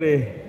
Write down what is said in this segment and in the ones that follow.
Hey.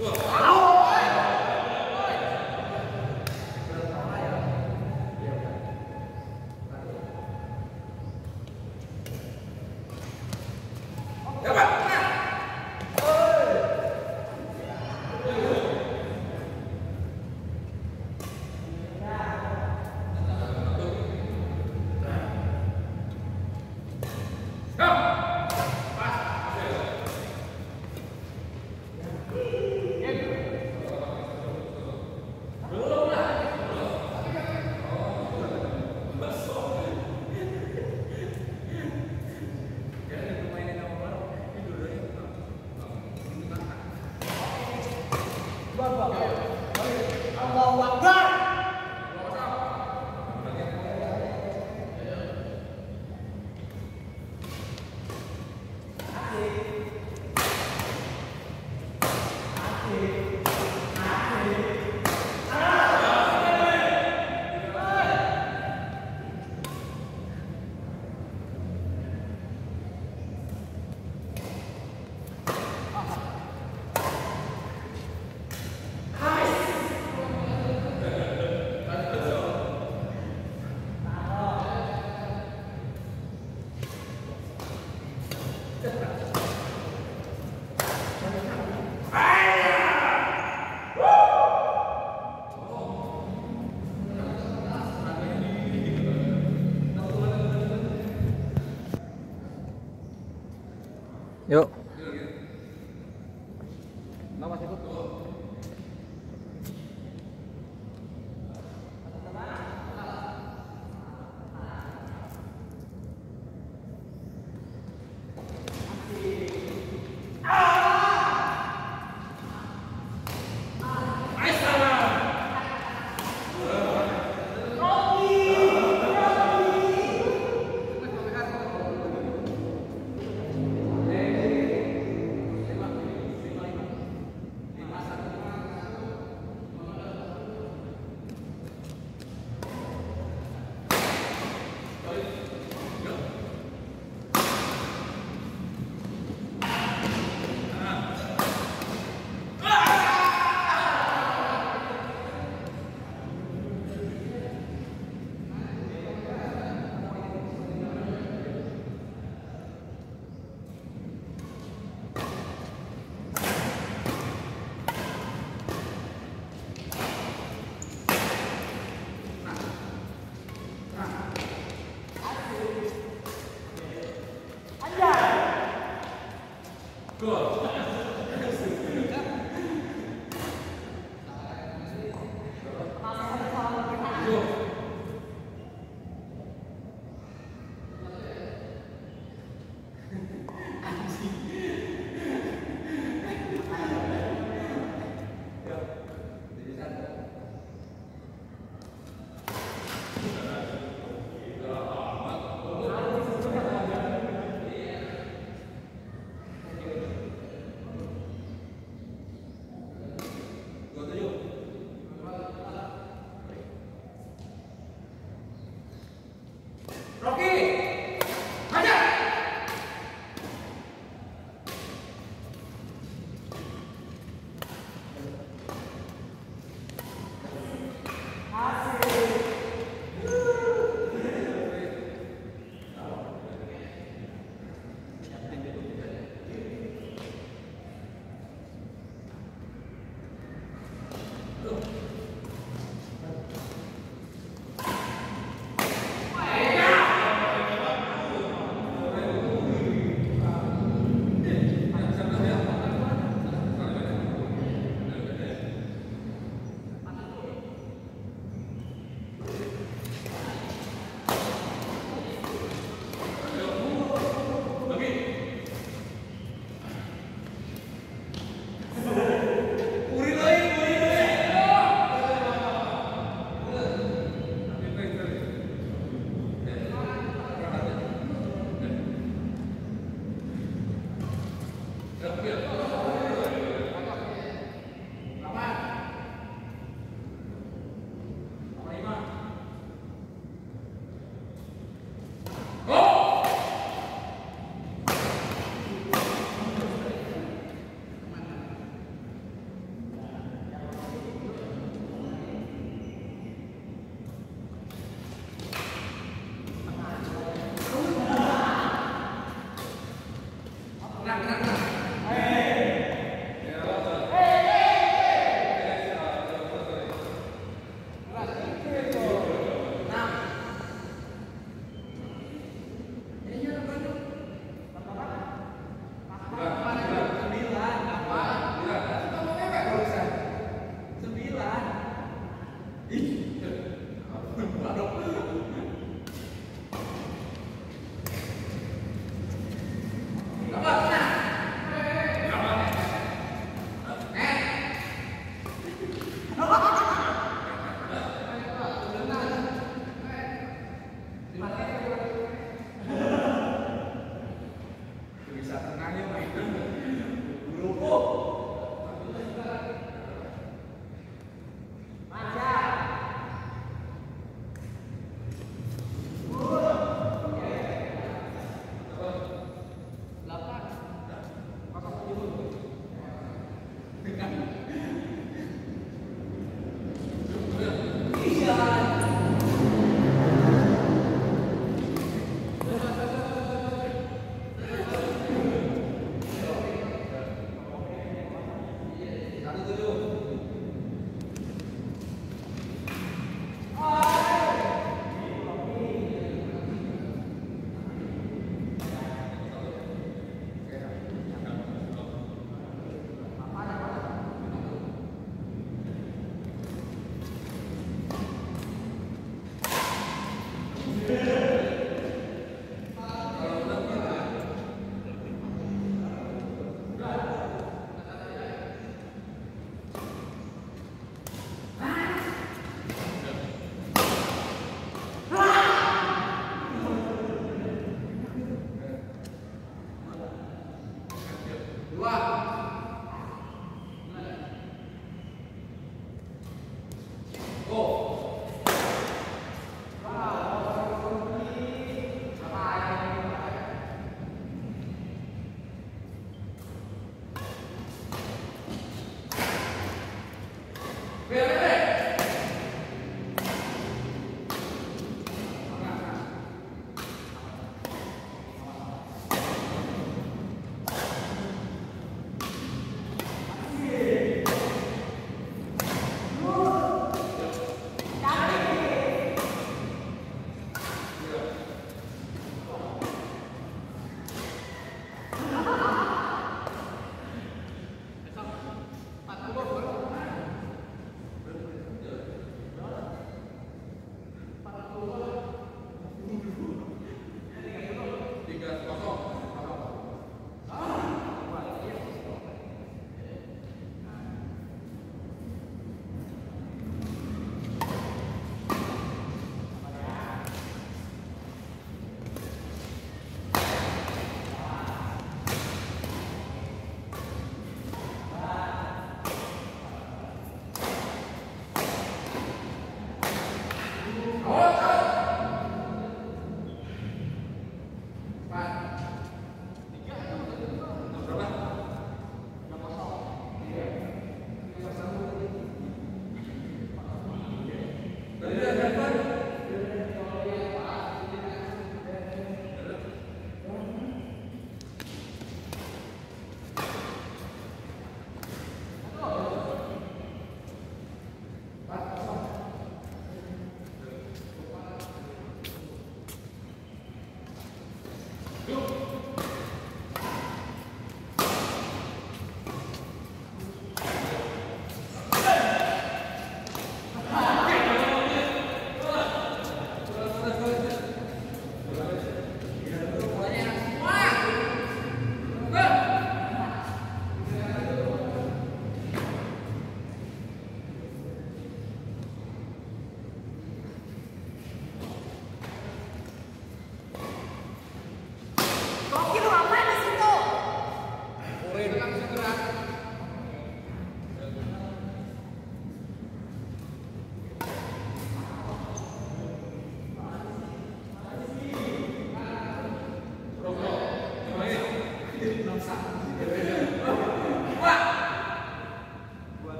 Whoa. Deh. Yuk.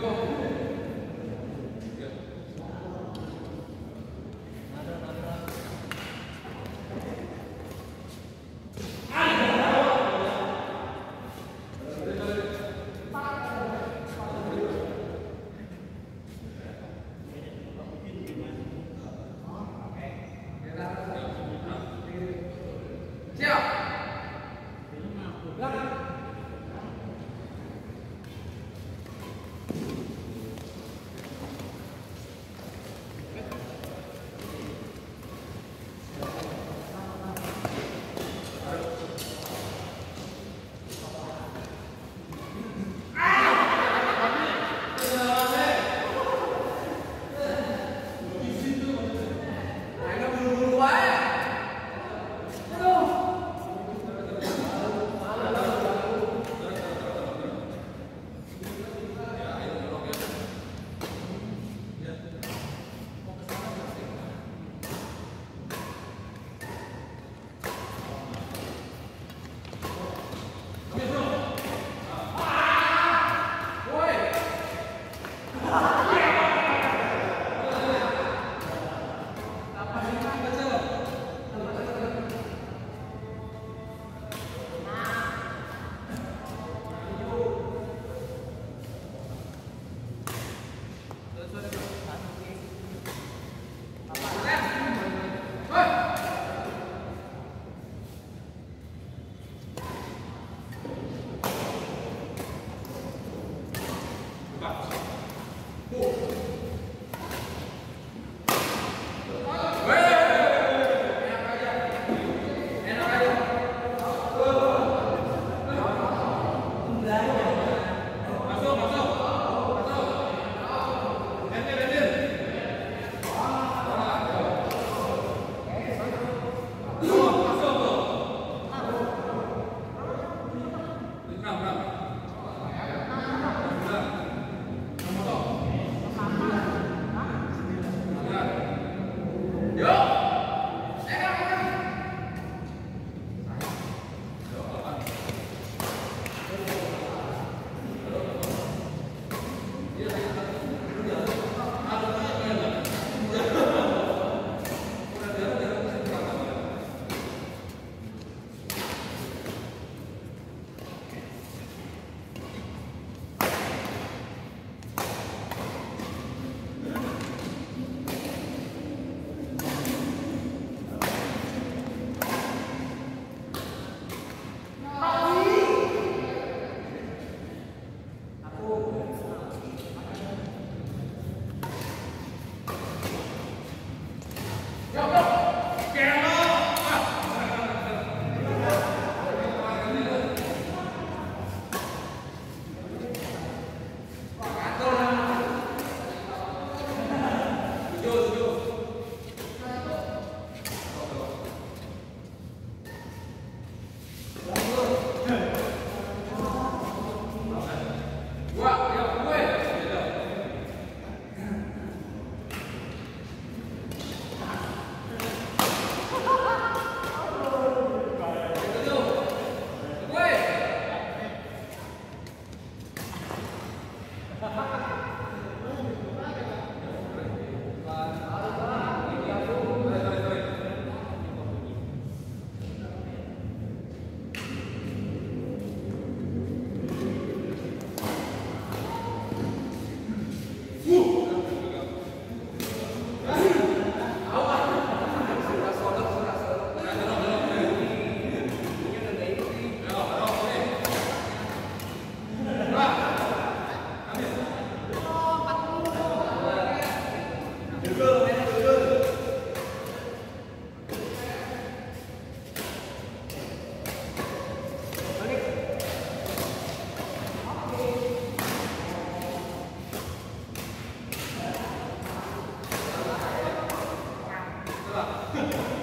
Go. ハハハハ!